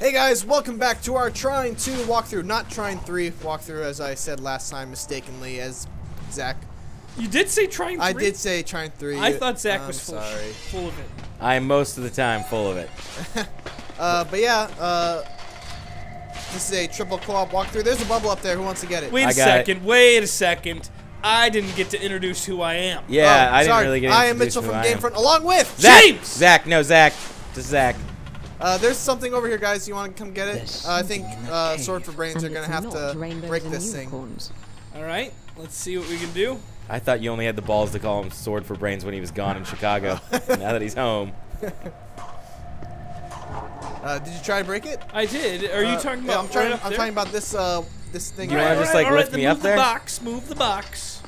Hey guys, welcome back to our Trine 2 walkthrough, not Trine 3 walkthrough as I said last time mistakenly as Zac. You did say trying. I did say Trine 3. I thought Zac I'm was full, sorry. full of it. I am most of the time full of it. Uh, but yeah, uh, this is a triple co-op walkthrough. There's a bubble up there. Who wants to get it? Wait I a got second. Wait a second. I didn't get to introduce who I am. Yeah, Oh, I didn't really get to. I am Mitchell from Gamefront, along with Zac! James! Zac, no, Zac. Just Zac. Uh, there's something over here, guys. You want to come get it? Uh, I think something in that uh, Sword for Brains are gonna have to break and this thing. All right. Let's see what we can do. I thought you only had the balls to call him Sword for Brains when he was gone in Chicago. now that he's home. Uh, did you try to break it? I did. Are you Uh, talking yeah, about? I'm trying. right up I'm there? talking about this. Uh, this thing. Do you right wanna just, like, Alright, lift then me move up there? Move the box. Move the box.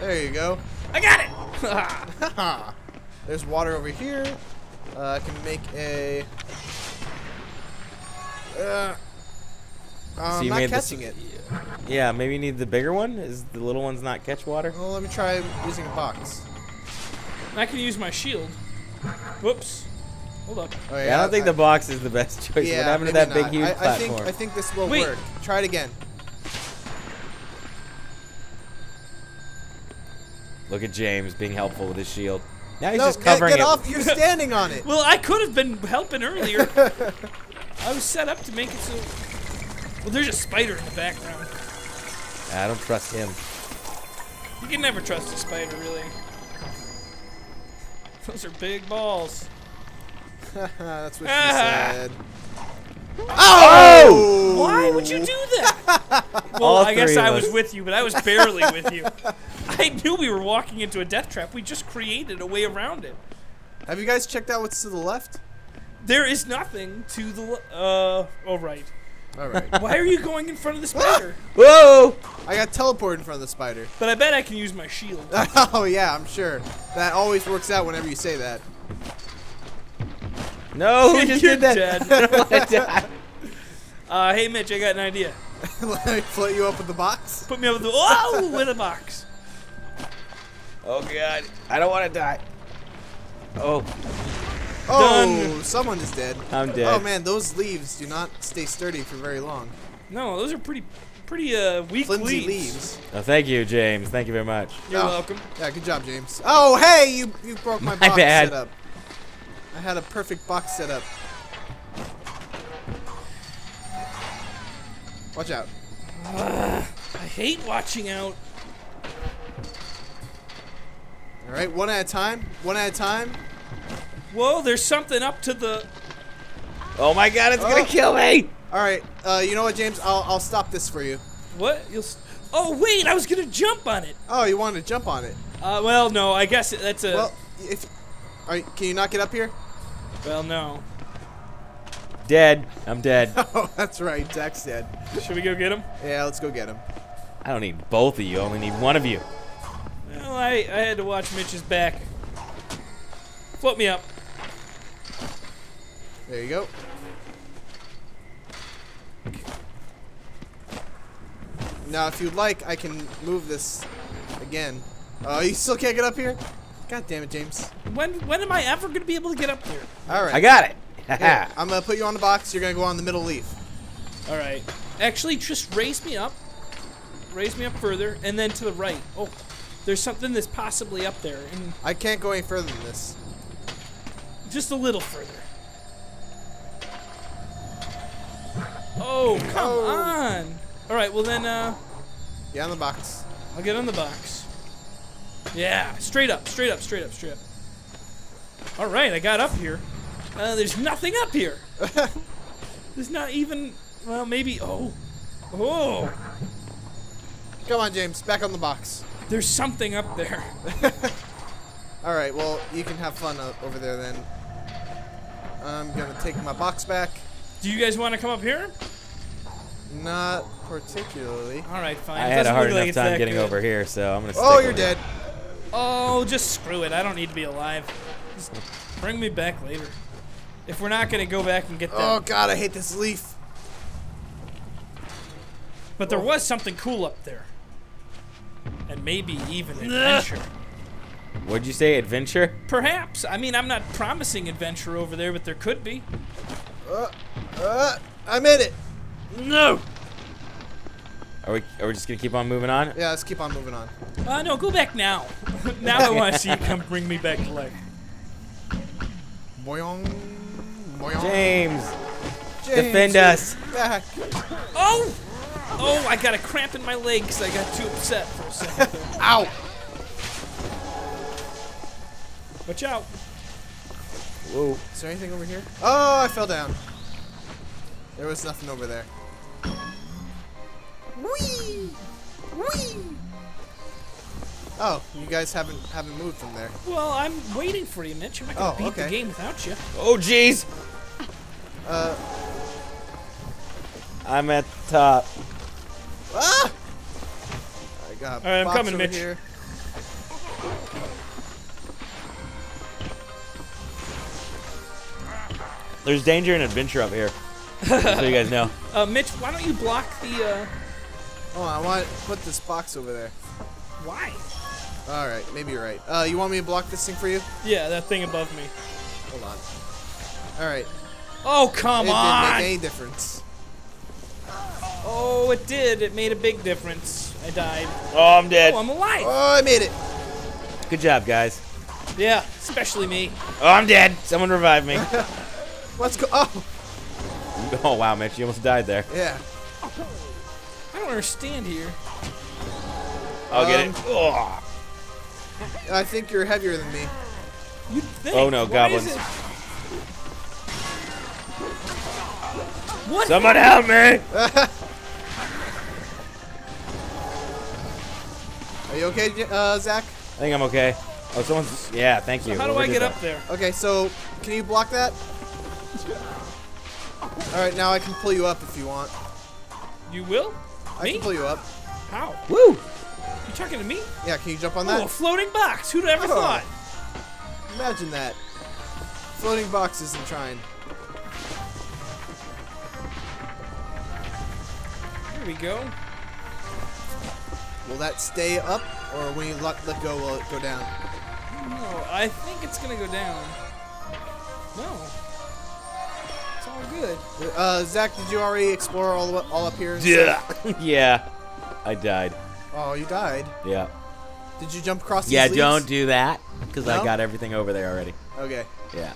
There you go. I got it. There's water over here. Uh, I can make a. Uh, I'm not made this- catching it. Yeah, maybe you need the bigger one? Is the little ones not catch water? Well, let me try using a box. I can use my shield. Whoops. Hold up. Oh, Yeah, I don't think the box is the best choice. Yeah, what happened to maybe that big, huge I, I platform? think I think this will Wait. work. Try it again. Look at James being helpful with his shield. Now he's no, just get, covering get it. off! You're standing on it. Well, I could have been helping earlier. I was set up to make it so. Well, there's a spider in the background. I don't trust him. You can never trust a spider, really. Those are big balls. That's what she said. Oh! Why would you do that? well, All I guess I was with you, but I was barely with you. I knew we were walking into a death trap. We just created a way around it. Have you guys checked out what's to the left? There is nothing to the. le- Uh. Oh right. All right. Why are you going in front of the spider? Whoa! I got teleported in front of the spider. But I bet I can use my shield. oh yeah, I'm sure. That always works out whenever you say that. No, who just You're did that? dead. I don't wanna die. Uh, hey Mitch, I got an idea. Let me float you up with the box. Put me up with the. Oh, with a box. Oh god, I don't want to die. Oh, Oh, Done. someone is dead. I'm dead. Oh man, those leaves do not stay sturdy for very long. No, those are pretty, pretty uh weak Flimsy leaves. leaves. oh, thank you, James. Thank you very much. You're Oh. welcome. Yeah, good job, James. Oh, hey, you you broke my, My box bad. setup. I had a perfect box setup. Watch out. I hate watching out. All right, one at a time. One at a time. Whoa, there's something up to the. Oh my god, it's Oh. gonna kill me! All right. Uh, you know what, James? I'll I'll stop this for you. What? You'll. s- Oh wait, I was gonna jump on it. Oh, you wanted to jump on it? Uh, well, no, I guess that's a. Well, if. All right, can you not get up here? well, no. Dead. I'm dead. Oh, that's right. Zac's dead. Should we go get him? Yeah, let's go get him. I don't need both of you. I only need one of you. Well, I I had to watch Mitch's back. Float me up. There you go. Now, if you'd like, I can move this again. Oh, you still can't get up here? God damn it, James. When when am I ever gonna be able to get up there? All right. I got it. Here, I'm gonna put you on the box. You're gonna go on the middle leaf. All right. Actually, just raise me up. Raise me up further, and then to the right. Oh, there's something that's possibly up there, and I can't go any further than this. just a little further. Oh, come Oh. on. All right, well then, uh, Get on the box. I'll get on the box. Yeah, straight up, straight up, straight up, straight up. All right, I got up here. Uh, there's nothing up here. there's not even. Well, maybe. Oh, oh. Come on, James. Back on the box. There's something up there. All right. Well, you can have fun over there then. I'm gonna take my box back. Do you guys want to come up here? Not particularly. All right, fine. I It had a hard look like enough time getting good. over here, so I'm gonna. Stick Oh, with you're it. dead. Oh, just screw it. I don't need to be alive. Just bring me back later. If we're not gonna go back and get that. Oh God, I hate this leaf. but there was something cool up there, and maybe even adventure. What'd you say, adventure? Perhaps. I mean, I'm not promising adventure over there, but there could be. Uh, uh, I made it. No. Are we? Are we just gonna keep on moving on? Yeah, let's keep on moving on. Uh, no, go back now. now I want to see you come bring me back to life. Boyong. Boing. James, James, defend us. Back. Oh! Oh, I got a cramp in my leg because I got too upset for a second. Ow. Watch out. Whoa. Is there anything over here? Oh, I fell down. There was nothing over there. Whee! Whee! Oh, you guys haven't haven't moved from there. Well, I'm waiting for you, Mitch. I'm not going to Oh, beat the game without you. Oh jeez. Uh, I'm at the top. ah! I got. All right, I'm coming, Mitch. Here. There's danger and adventure up here. Just so you guys know. Uh, Mitch, why don't you block the, uh, Oh, I want to put this box over there. why? All right, maybe you're right. Uh, you want me to block this thing for you? Yeah, that thing above me. Hold on. All right. Oh, come it didn't on! make any difference. Oh, it did. It made a big difference. I died. Oh, I'm dead. Oh, I'm alive. Oh, I made it. Good job, guys. Yeah, especially me. Oh, I'm dead. Someone revive me. Let's go. Oh, oh wow, Mitch, you almost died there. yeah. I don't understand here. I'll get Um, it. Oh. I think you're heavier than me. You'd think. Oh, no, What goblins. is? What? Someone help me! Are you okay, uh, Zac? I think I'm okay. Oh, someone's. Yeah, thank you. How do I get did up there? Okay, so can you block that? All right, now I can pull you up if you want. You will? I Me? can pull you up. How? Woo! You talking to me? Yeah, can you jump on that? Oh, a that? floating box. Who'd ever Oh. thought? Imagine that. Floating boxes and Trine. Here we go. Will that stay up, or when you let, let go, will it go down? No, I think it's gonna go down. No. It's all good. Uh, Zac, did you already explore all the, all up here? Yeah. yeah. I died. Oh, you died. Yeah. Did you jump across Yeah, leaves? don't do that. Because I got everything over there already. Okay. Yeah.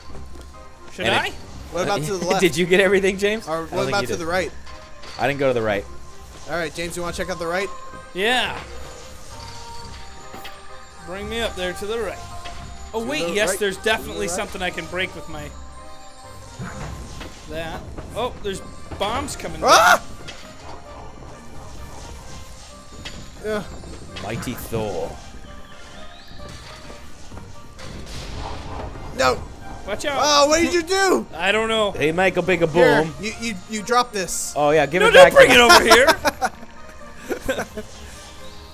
Should And I? it- What about to the left? Did you get everything, James? Or I what about to did. the right? I didn't go to the right. All right, James, you want to check out the right? Yeah. Bring me up there to the right. Oh To wait, the yes, right, there's definitely the right. something I can break with my that. Oh, there's bombs coming. Ah! Yeah. Mighty Thor. No. Watch out! Oh, what did you do? I don't know. They make a big a Here, boom. you you you drop this. Oh yeah, give No, it don't back. bring it over here.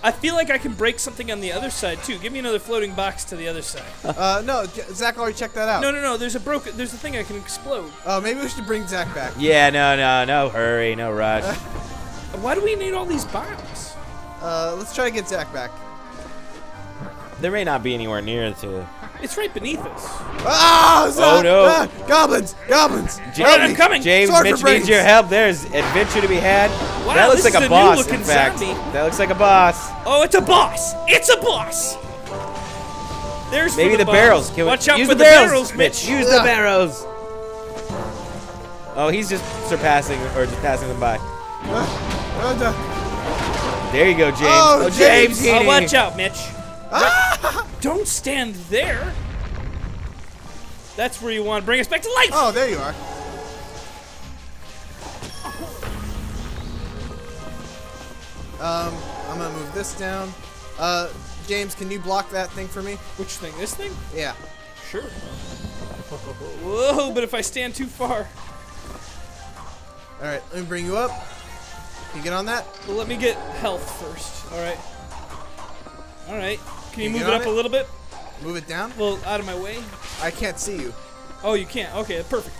I feel like I can break something on the other side too. Give me another floating box to the other side. Uh, no, Zac already checked that out. No, no, no. There's a broken. There's a thing I can explode. Oh, maybe we should bring Zac back. Yeah, no, no, no hurry, no rush. Why do we need all these bombs? Uh, let's try to get Zac back. There may not be anywhere near to. It's right beneath us. Ah, Zac! Oh, no. Ah, goblins! Goblins! Ja- Help I'm coming. James, Sword Mitch needs your help. There's adventure to be had. Wow, that looks this like is a a boss, in new-looking fact. zombie. That looks like a boss. Oh, it's a boss! It's a boss! There's Maybe the, bombs. barrels. Can Watch out use for the, the barrels, barrels, Mitch. Use Yeah. the barrels. Oh, he's just surpassing or just passing them by. Uh, the- There you go, James. Oh, James. James. Oh, watch out, Mitch. Ah! Don't stand there. That's where you want to bring us back to life. Oh, there you are. Um, I'm gonna move this down. Uh, James, can you block that thing for me? Which thing? This thing? Yeah. Sure. Whoa, but if I stand too far, All right, let me bring you up. Can you get on that? well, let me get health first. All right. All right. Can you, You move it up it? a little bit? Move it down. Well, out of my way. I can't see you. Oh, you can't. Okay, perfect.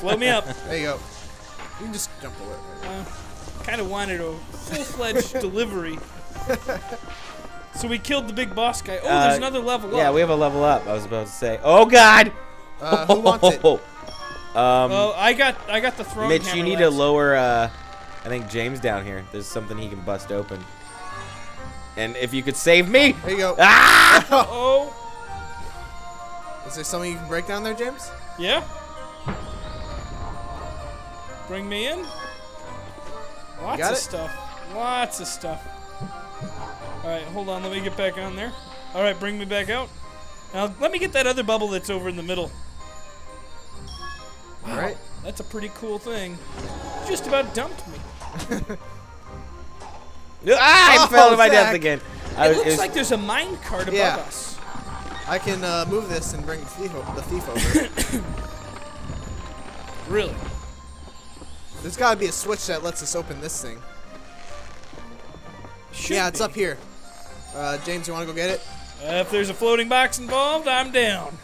Float me up. There you go. You can just jump away. Uh, kind of wanted a full-fledged delivery. So we killed the big boss guy. Oh, Uh, there's another level Yeah, up. we have a level up. I was about to say. Oh God. Uh, who wants it? Um, Oh, I got I got the throwing Mitch, you need to lower. Uh, I think James down here. There's something he can bust open. And if you could save me. There you go. Ah! Oh, Is there something you can break down there, James? yeah. Bring me in. Lots got of it? stuff. Lots of stuff. All right, hold on. Let me get back on there. All right, bring me back out. Now let me get that other bubble that's over in the middle. All right. That's a pretty cool thing. Just about dumped me. ah, I Oh, fell to my death again. I It was- looks was- like there's a mine cart above Yeah. us. I can uh, move this and bring the thief, the thief over. Really? There's got to be a switch that lets us open this thing. Should yeah, it's be. up here. Uh, James, you want to go get it? Uh, if there's a floating box involved, I'm down.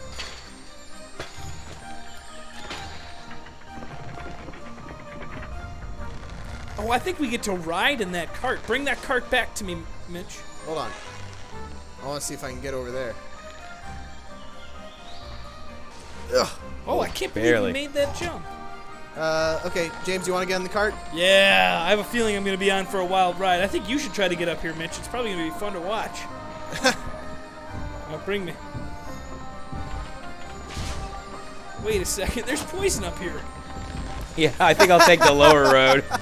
Oh, I think we get to ride in that cart. Bring that cart back to me, Mitch. Hold on. I want to see if I can get over there. Ugh. Oh, I can't believe barely. you made that jump. Uh, okay, James, you want to get in the cart? Yeah, I have a feeling I'm going to be on for a wild ride. I think you should try to get up here, Mitch. It's probably going to be fun to watch. now, bring me. Wait a second. There's poison up here. yeah, I think I'll take the lower road.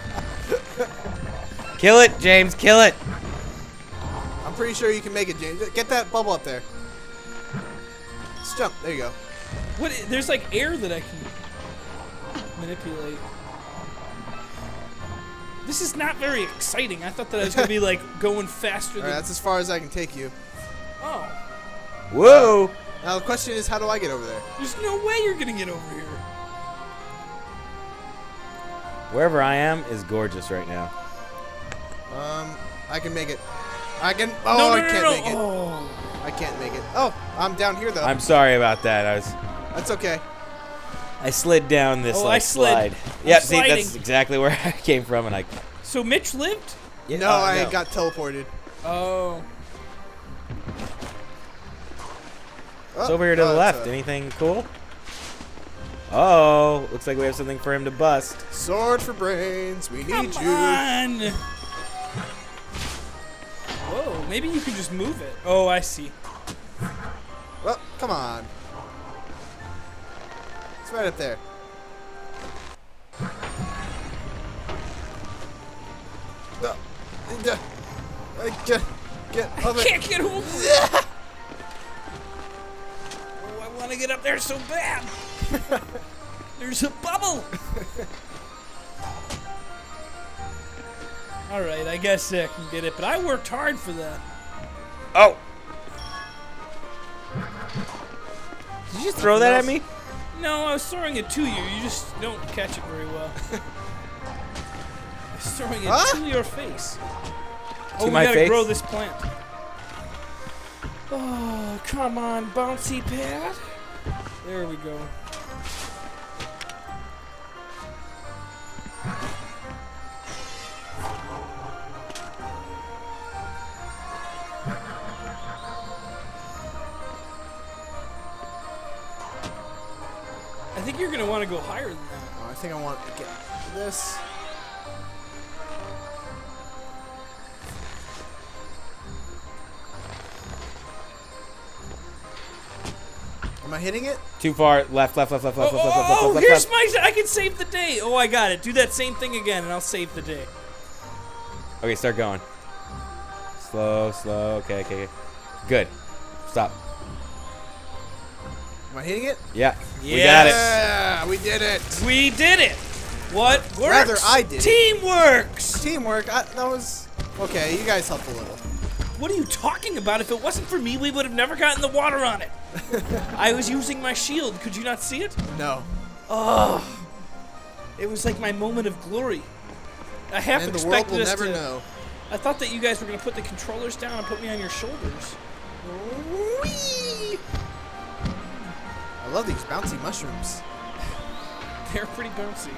kill it, James. Kill it. I'm pretty sure you can make it, James. Get that bubble up there. Let's jump. There you go. What? There's like air that I can manipulate. This is not very exciting. I thought that I was gonna be like going faster All than. right, that's as far as I can take you. oh, Whoa. Now the question is, how do I get over there? there's no way you're gonna get over here. Wherever I am is gorgeous right now. Um, I can make it. I can. Oh, no, no, I no, can't no, make it. Oh. I can't make it. Oh, I'm down here though. I'm sorry about that. I was That's okay. I slid down this Oh, I like slid. slide. Yeah, see, that's exactly where I came from, and I. So Mitch lived. Yeah, no, uh, I got teleported. Oh. It's over here to Oh, the left. a Anything cool? Oh, looks like we have something for him to bust. Sword for brains. We need Come you. on. Whoa, maybe you can just move it. Oh, I see. Well, come on. It's right up there. Uh, uh, uh, Get, get up it. Can't get hold of it. Oh, I want to get up there so bad. There's a bubble. All right, I guess I can get it, but I worked hard for that. Oh! Did you throw that at me? No, I was throwing it to you. You just don't catch it very well. I was throwing it Huh? to your face. oh, To we my gotta face? grow this plant. Oh, come on, bouncy pad. There we go. I think you're gonna want to go higher than that. Oh, I think I want to get this. Am I hitting it? Too far. Left, left, left, left, Oh, left, left, left, left, oh, oh left, left, here's left. my. I can save the day. Oh, I got it. Do that same thing again, and I'll save the day. Okay, start going. Slow, slow. Okay, okay, okay. Good. Stop. Am I hitting it? Yeah, we got it. Yeah, we did it. We did it. What works? Rather, I did it. Teamworks. Teamwork. I, that was okay. You guys helped a little. What are you talking about? If it wasn't for me, we would have never gotten the water on it. I was using my shield. Could you not see it? No. Oh, it was like my moment of glory. I half and the world expected will us never to. know. I thought that you guys were gonna put the controllers down and put me on your shoulders. Whee! I love these bouncy mushrooms. They're pretty bouncy.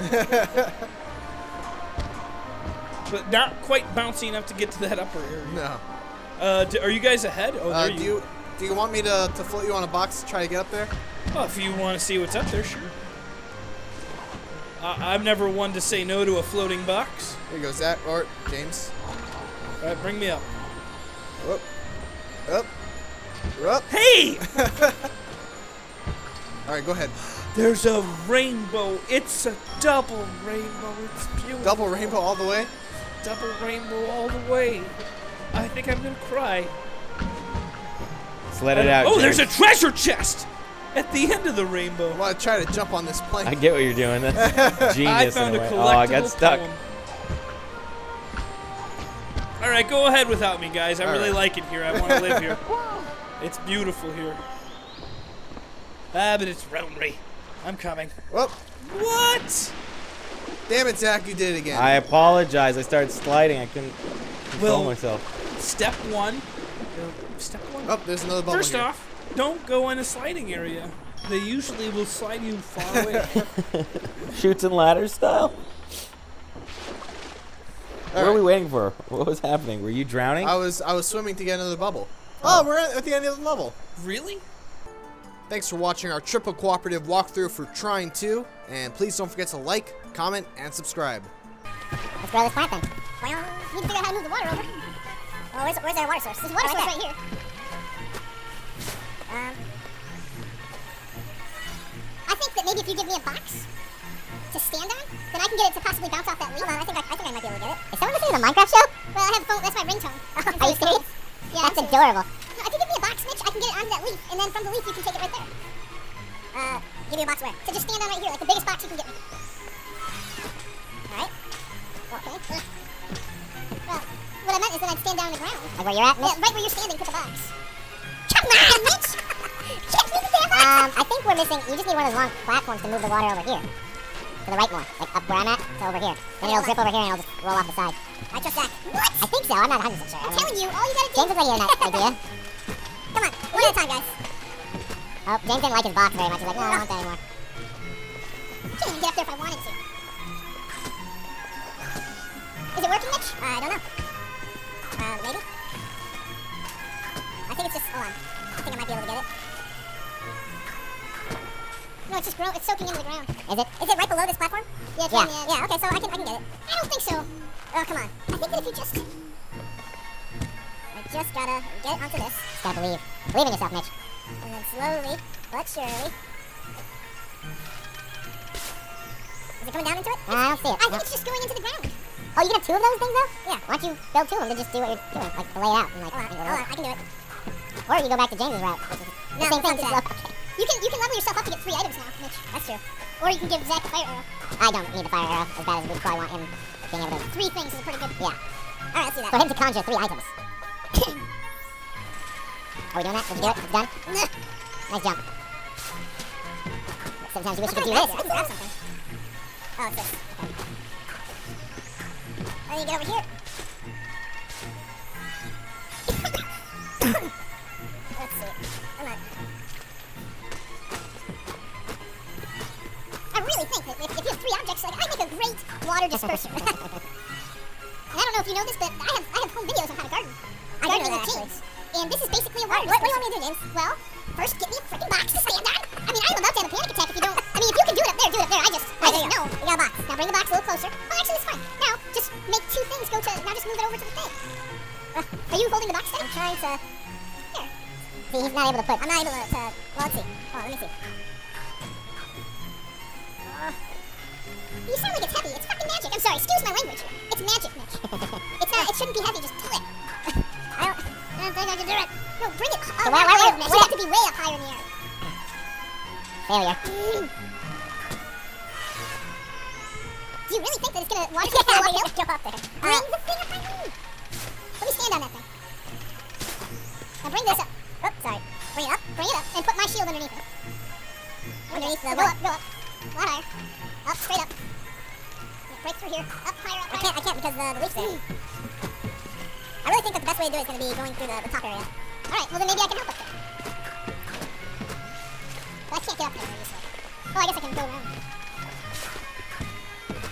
but not quite bouncy enough to get to that upper area. No. Uh, d- are you guys ahead? Oh, Uh, there do you do you want me to, to float you on a box to try to get up there? Well, if you want to see what's up there, sure. I I'm never one to say no to a floating box. Here goes that. Art, James. All right, bring me up. Up. Up. Up. Hey! All right, go ahead. There's a rainbow. It's a double rainbow. It's beautiful. Double rainbow all the way. Double rainbow all the way. I think I'm gonna cry. Just let it out. oh, there's a treasure chest at the end of the rainbow. I want to try to jump on this plank. I get what you're doing. That's genius I found in a a way. collectible Oh, I got stuck. poem. All right, go ahead without me, guys. I All really right. like it here. I want to live here. It's beautiful here. Ah, but it's lonely. I'm coming. Whoop. What? Damn it, Zac, you did it again. I apologize. I started sliding. I couldn't control Well- myself. Step one. uh, Step one. Oh, there's another bubble First here. off, don't go in a sliding area. They usually will slide you far away. Chutes and Ladders style. All what are we waiting for? What was happening? Were you drowning? I was I was swimming to get another bubble. Oh, oh we're at, at the end of the level. really? Thanks for watching our triple cooperative walkthrough for Trine 2, and please don't forget to like, comment, and subscribe. Let's grow this plant then. Well, need to figure out how to move the water over. Well, where's, where's our water source? There's a water oh, source right here. Um, I think that maybe if you give me a box to stand on, then I can get it to possibly bounce off that leaf. Hold on, I think I, I think I might be able to get it. Is someone listening to the Minecraft show? Well, I have a phone. That's my ringtone. Oh, Are you serious? Yeah, that's adorable. No, if you give me a box, Mitch, I can get it onto that leaf, and then from the leaf you can take it right there. Uh, give me a box where? So just stand on right here, like the biggest box you can get me. All right. Okay. Well, what I meant is that I'd stand down on the ground. Like where you're at, Mitch? Yeah, right where you're standing, put the box. Um, I think we're missing, you just need one of those long platforms to move the water over here. To the right more. Like up where I'm at, to over here. Then it'll zip over here and it'll just roll off the side. I trust that. What? I think so, I'm not 100% sure. I'm telling you, all you gotta do... James looks like he had idea. Come on, one at a time, guys. Oh, James didn't like his box very much. He's like, no, I don't want that anymore. Can't even get up there if I wanted to. Is it working, Mitch? Uh, I don't know. Uh, maybe? I think it's just, hold on. I think I might be able to get it. No, it's just grow. It's soaking into the ground. Is it? Is it right below this platform? Yeah, yeah. yeah. Yeah. Okay, so I can I can get it. I don't think so. Oh, come on. I think that if you just, I just gotta get it onto this. Just gotta believe. Believe in yourself, Mitch. And then slowly but surely. Is it coming down into it? I don't see it. I think it's just going into the ground. Oh, you can have two of those things though? Yeah. Why don't you build two of them to just do what you're doing, like to lay it out and like. Hold on, hold on. I can do it. Or you go back to James's route. Which is the same thing. Just. You can you can level yourself up to get three items now, Mitch. That's true. Or you can give Zac the fire arrow. I don't need the fire arrow as bad as we probably want him being able to. Three things is pretty good. Yeah. All right, let's do that. For him to conjure three items. Are we doing that? Did you do it? It's done. nice jump. Sometimes you wish you could do this. I can grab something. Oh, it's this. Okay. Then you get over here. think that if, if you have three objects, like I make a great water disperser. and I don't know if you know this, but I have I have home videos on how to garden. I garden with James, and this is basically a water what, what do you want me to do, James? Well, first get me a freaking box to stand on. I mean, I'm about to have a panic attack if you don't. I mean, if you can do it up there, do it up there. I just, I just know. You got a box. Now bring the box a little closer. Oh, actually, it's fine. Now just make two things go to. Now just move it over to the thing. Uh, are you holding the box then? I'm trying to. Here. See, he's not able to put. I'm not able to. to well, let's see. Oh, let me see. You sound like it's heavy. It's fucking magic. I'm sorry. Excuse my language. It's magic, Mitch. it's not. It shouldn't be heavy. Just do it. I don't. I don't think I can do it. No, bring it. Oh, where, where, where. You have to be way up higher in the air. Failure. Do you really think that it's gonna watch you fall uphill? Go up there. Bring the thing up higher. Let me stand on that thing. Now bring this up. Oh, sorry. Bring it up. Bring it up, and put my shield underneath it. Underneath the. Go up. Go up. A lot higher. Up, straight up. Break through here. Up, higher, up, higher. I can't, I can't because uh, the leaf's there. I really think that the best way to do it is going to be going through the, the top area. Alright, well then maybe I can help up there. But I can't get up there. Oh, I guess I can go around.